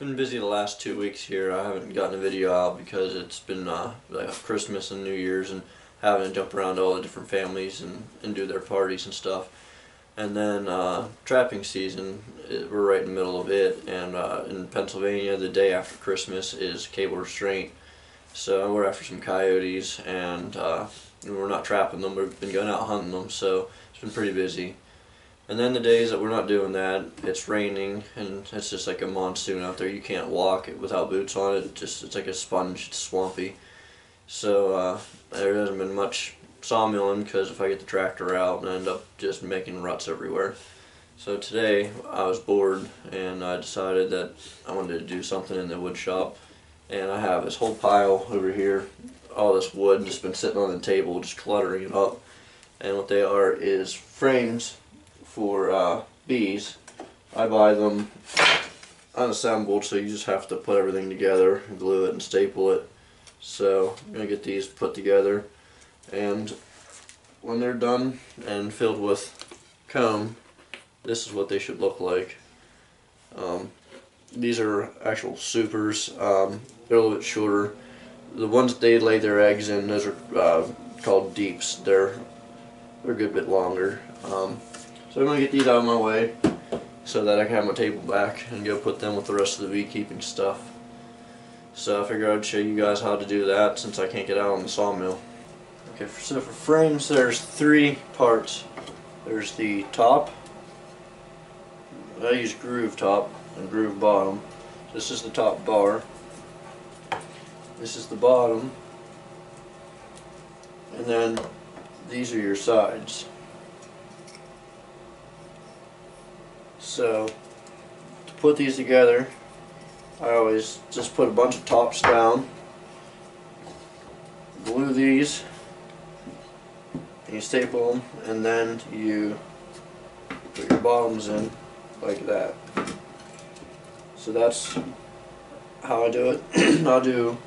been busy the last two weeks here. I haven't gotten a video out because it's been uh, like Christmas and New Year's and having to jump around to all the different families and, and do their parties and stuff. And then uh, trapping season, it, we're right in the middle of it. And uh, in Pennsylvania, the day after Christmas is cable restraint. So we're after some coyotes and uh, we're not trapping them. We've been going out hunting them. So it's been pretty busy. And then the days that we're not doing that, it's raining and it's just like a monsoon out there. You can't walk it without boots on it. Just it's like a sponge. It's swampy. So uh, there hasn't been much sawmilling because if I get the tractor out, I end up just making ruts everywhere. So today I was bored and I decided that I wanted to do something in the wood shop. And I have this whole pile over here, all this wood just been sitting on the table, just cluttering it up. And what they are is frames for uh, bees. I buy them unassembled, so you just have to put everything together, glue it and staple it. So I'm going to get these put together and when they're done and filled with comb, this is what they should look like. Um, these are actual supers. Um, they're a little bit shorter. The ones that they lay their eggs in, those are uh, called deeps. They're they're a good bit longer. Um, so I'm going to get these out of my way so that I can have my table back and go put them with the rest of the beekeeping stuff. So I figured I'd show you guys how to do that since I can't get out on the sawmill. Okay, so for frames there's three parts. There's the top, I use groove top and groove bottom. This is the top bar. This is the bottom. And then these are your sides. So to put these together, I always just put a bunch of tops down, glue these, and you staple them, and then you put your bottoms in like that. So that's how I do it. I'll do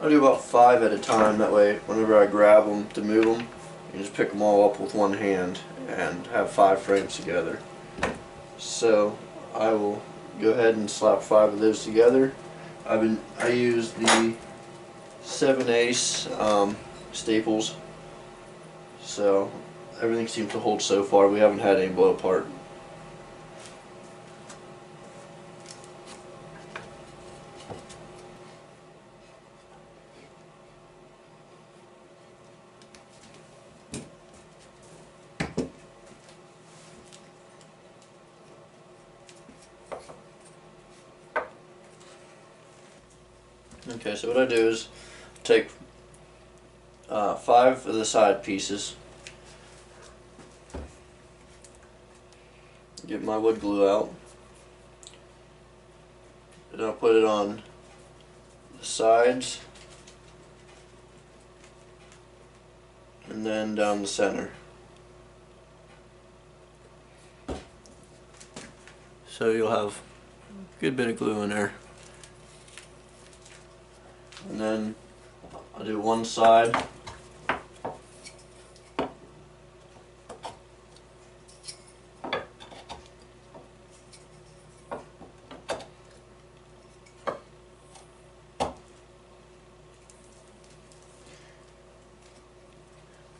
I'll do about five at a time. That way, whenever I grab them to move them, you just pick them all up with one hand and have five frames together. So I will go ahead and slap five of those together. I've been I use the seven ace um, staples, so everything seems to hold so far. We haven't had any blow apart. Okay, so what I do is take uh, five of the side pieces, get my wood glue out, and I'll put it on the sides and then down the center. So you'll have a good bit of glue in there and then I'll do one side.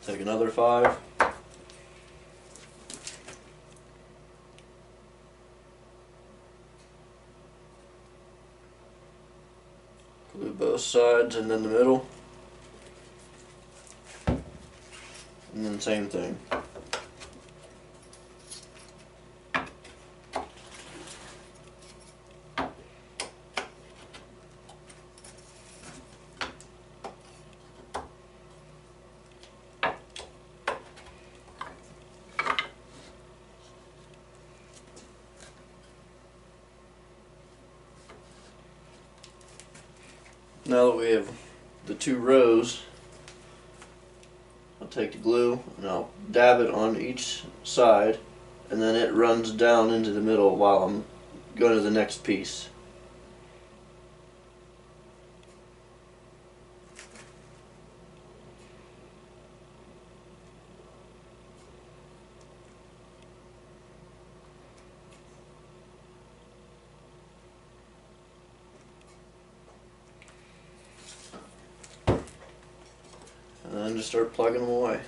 Take another five both sides and then the middle. And then same thing Now that we have the two rows, I'll take the glue and I'll dab it on each side and then it runs down into the middle while I'm going to the next piece. Just start plugging them away.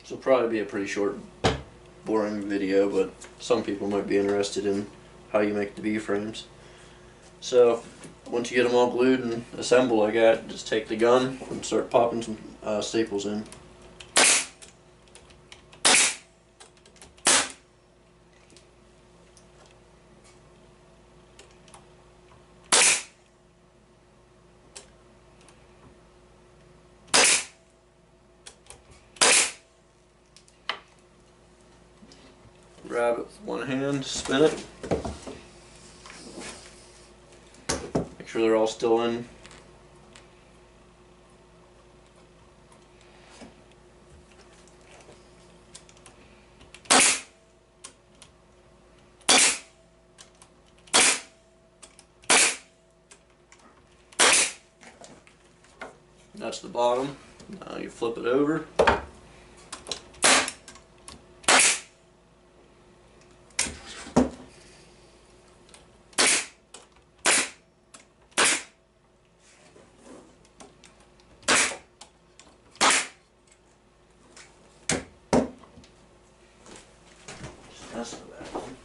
This will probably be a pretty short, boring video, but some people might be interested in how you make the bee-frames. So, once you get them all glued and assembled like that, just take the gun and start popping some uh, staples in. grab it with one hand, spin it. Make sure they're all still in. That's the bottom. Now you flip it over. That's the bad one.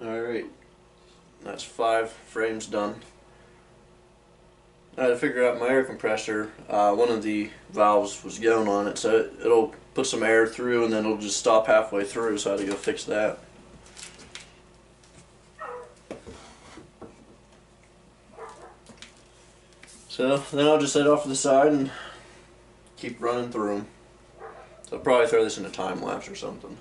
Alright, that's five frames done. I had to figure out my air compressor. Uh, one of the valves was going on it, so it, it'll put some air through and then it'll just stop halfway through, so I had to go fix that. So then I'll just set off to the side and keep running through them. So I'll probably throw this in a time lapse or something.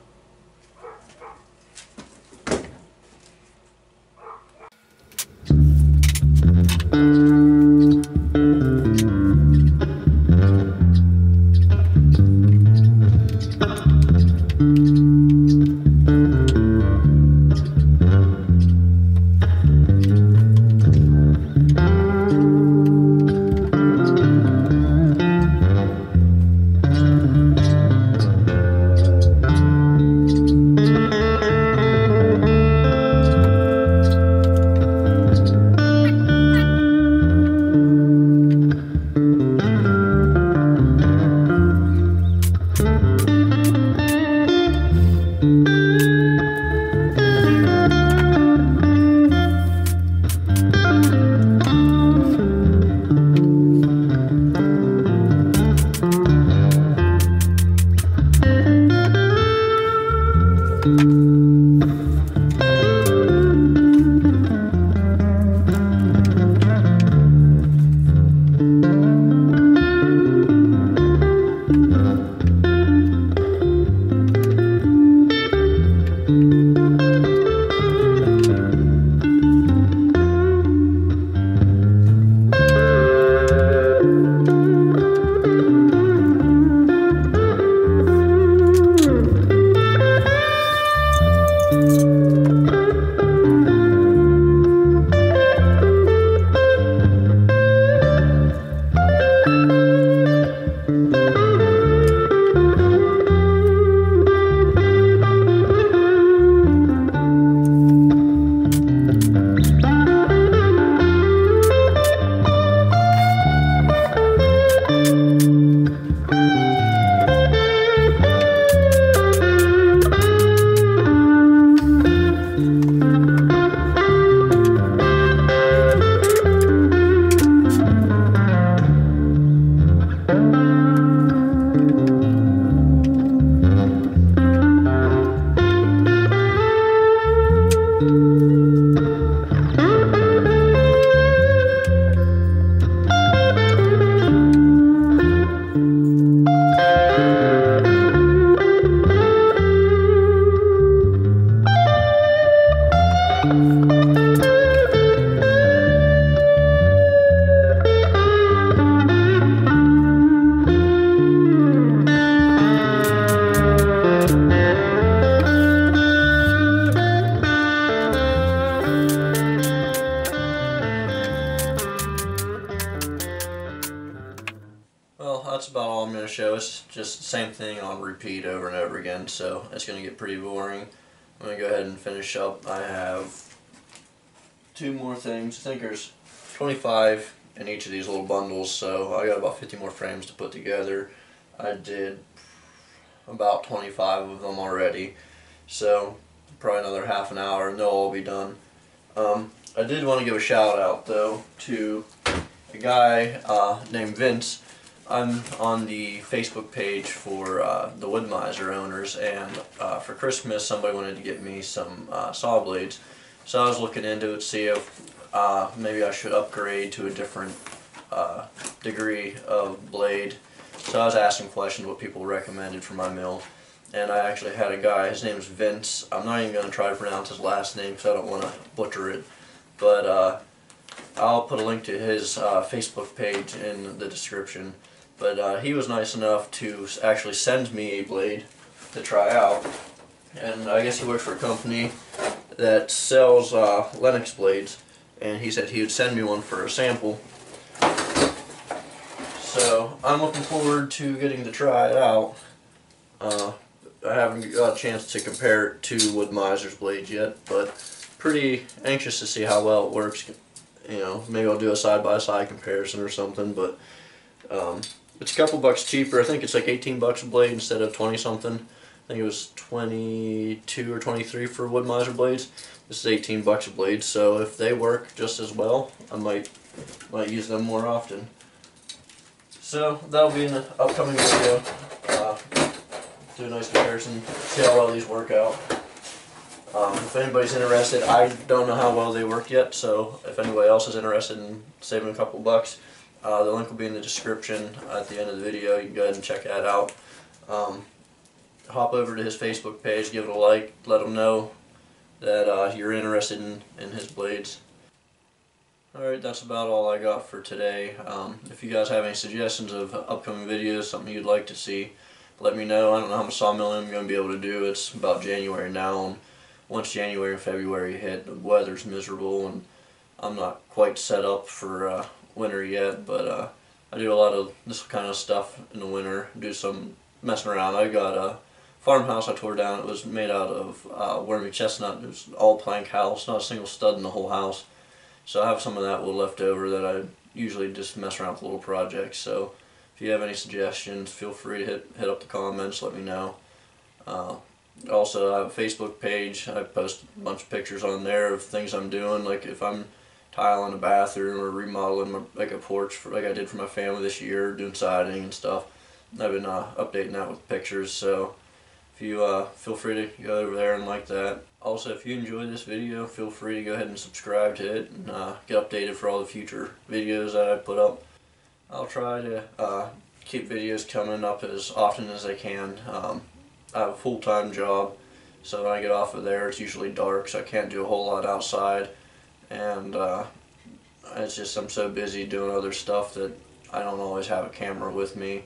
Same thing on repeat over and over again, so it's going to get pretty boring. I'm going to go ahead and finish up. I have two more things. I think there's 25 in each of these little bundles, so I got about 50 more frames to put together. I did about 25 of them already, so probably another half an hour and they'll all be done. Um, I did want to give a shout out though to a guy uh, named Vince. I'm on the Facebook page for uh, the Wood-Mizer owners, and uh, for Christmas somebody wanted to get me some uh, saw blades. So I was looking into it, see if uh, maybe I should upgrade to a different uh, degree of blade. So I was asking questions what people recommended for my mill, and I actually had a guy. His name is Vince. I'm not even going to try to pronounce his last name because I don't want to butcher it, but uh, I'll put a link to his Facebook page in the description. But uh, he was nice enough to actually send me a blade to try out. And I guess he works for a company that sells uh, Lenox blades. And he said he would send me one for a sample. So I'm looking forward to getting to try it out. Uh, I haven't got a chance to compare it to Wood-Mizer's blades yet, but pretty anxious to see how well it works. You know, maybe I'll do a side-by-side -side comparison or something, but um, it's a couple bucks cheaper. I think it's like 18 bucks a blade instead of 20 something. I think it was 22 or 23 for Wood-Mizer blades. This is 18 bucks a blade, so if they work just as well, I might might use them more often. So that'll be in the upcoming video. Uh, do a nice comparison, see how well these work out. Um, if anybody's interested, I don't know how well they work yet, so if anybody else is interested in saving a couple bucks, uh, the link will be in the description at the end of the video. You can go ahead and check that out. Um, hop over to his Facebook page, give it a like, let him know that uh, you're interested in, in his blades. Alright, that's about all I got for today. Um, if you guys have any suggestions of upcoming videos, something you'd like to see, let me know. I don't know how much sawmilling I'm going to be able to do. It's about January now, once January and February hit, the weather's miserable, and I'm not quite set up for uh, winter yet, but uh, I do a lot of this kind of stuff in the winter, do some messing around. I got a farmhouse I tore down. It was made out of uh, wormy chestnut. It was all plank house, not a single stud in the whole house. So I have some of that left over that I usually just mess around with little projects. So if you have any suggestions, feel free to hit, hit up the comments, let me know. Uh, also, I have a Facebook page. I post a bunch of pictures on there of things I'm doing. Like if I'm tiling a bathroom or remodeling my, like a porch for, like I did for my family this year, doing siding and stuff. I've been uh, updating that with pictures, so if you uh, feel free to go over there and like that. Also, if you enjoyed this video, feel free to go ahead and subscribe to it and uh, get updated for all the future videos that I put up. I'll try to uh, keep videos coming up as often as I can. Um, I have a full-time job, so when I get off of there, it's usually dark, so I can't do a whole lot outside and uh, it's just I'm so busy doing other stuff that I don't always have a camera with me.